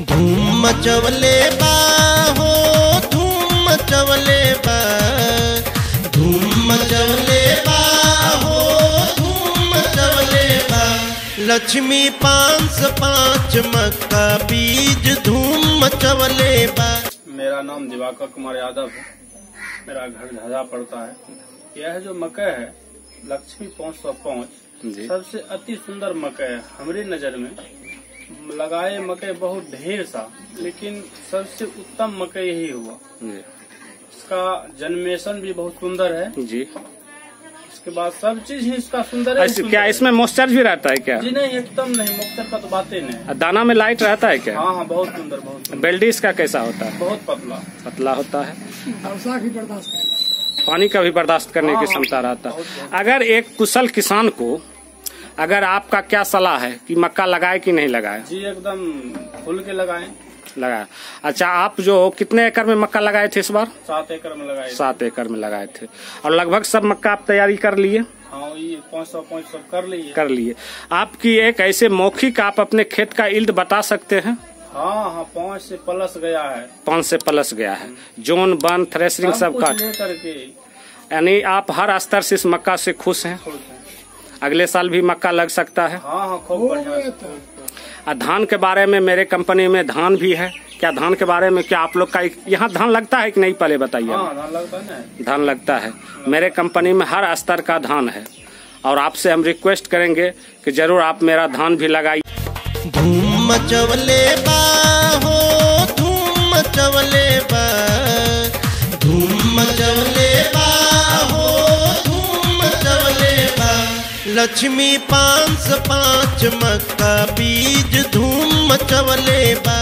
धूम मचवले बा हो धूम मचवले बा। धूम मचवले बा हो धूम मचवले बा। लक्ष्मी पाँच पाँच मक्का बीज धूम मचवले बा। मेरा नाम दिवाकर कुमार यादव है। मेरा घर झाझा पड़ता है। यह जो मकई है लक्ष्मी पाँच सौ पाँच सबसे अति सुंदर मकई है। हमारी नज़र में लगाए मकई बहुत ढेर सा लेकिन सबसे उत्तम मकई यही हुआ। जी। इसका जन्मेशन भी बहुत सुंदर है। जी। इसके बाद सब चीज़ ही इसका सुंदर है क्या है। इसमें मॉइस्चर भी रहता है क्या? जी नहीं एकदम नहीं मुख्तर का तो बातें नहीं। दाना में लाइट रहता है क्या? हाँ हाँ बहुत सुंदर बहुत सुंदर। बेल्डी इसका कैसा होता है? बहुत पतला। पतला होता है। पानी का भी बर्दाश्त करने की हाँ, क्षमता रहता है। अगर एक कुशल किसान को अगर आपका क्या सलाह है कि मक्का लगाए कि नहीं लगाए? जी एकदम खुल के लगाए। लगाए अच्छा आप जो कितने एकड़ में मक्का लगाए थे इस बार? सात एकड़ में लगाए सात एकड़ में लगाए थे। और लगभग सब मक्का आप तैयारी कर लिए? हाँ ये पाँच सौ पाँच सौ कर लिए। कर लिए। आपकी एक ऐसे मौखिक आप अपने खेत का इल्ड बता सकते हैं? हाँ हाँ पाँच से प्लस गया है। पाँच से प्लस गया है। जोन बन थ्रेसरिंग सब का। यानी आप हर स्तर से इस मक्का से खुश हैं? खुश हैं। अगले साल भी मक्का लग सकता है। हाँ हाँ खूब और धान के बारे में मेरे कंपनी में धान भी है। क्या धान के बारे में क्या आप लोग का यहाँ धान लगता है कि नहीं पहले बताइए? हाँ धान लगता है। धान लगता है। मेरे कंपनी में हर स्तर का धान है। और आपसे हम रिक्वेस्ट करेंगे कि ज़रूर आप मेरा धान भी लगाइए। धूम मचवले बा हो धूम मचवले बा लक्ष्मी पाँच पाँच मक्का बीज धूम चवले बा।